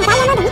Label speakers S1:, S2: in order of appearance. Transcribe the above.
S1: Italiano